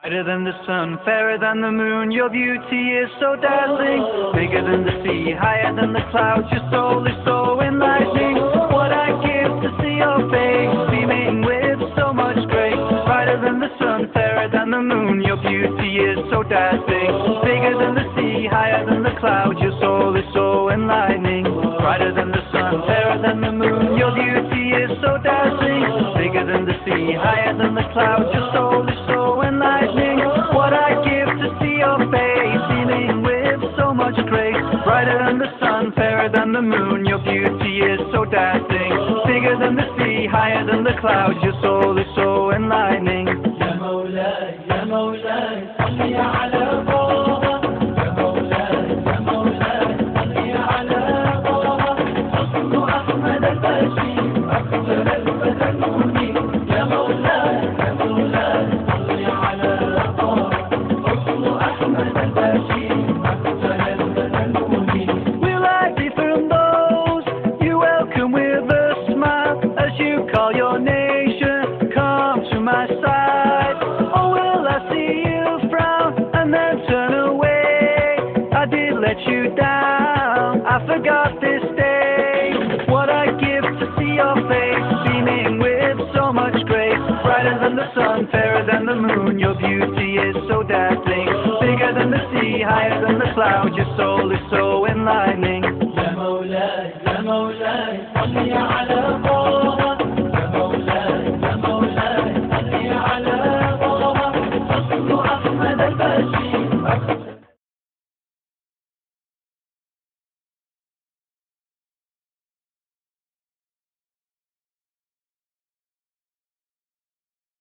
Brighter than the sun, fairer than the moon, your beauty is so dazzling. Bigger than the sea, higher than the clouds, your soul is so enlightening. What I give to see your face, beaming with so much grace. Brighter than the sun, fairer than the moon, your beauty is so dazzling. Bigger than the sea, higher than the clouds, your soul is so enlightening. Brighter than the sun, fairer than the moon, your beauty is so dazzling. Bigger than the sea, higher than the clouds, with so much grace. Brighter than the sun, fairer than the moon, your beauty is so dazzling. Bigger than the sea, higher than the clouds, your soul is so enlightening. So much grace. Brighter than the sun, fairer than the moon. Your beauty is so dazzling be higher than the clouds. Your soul is so enlightening.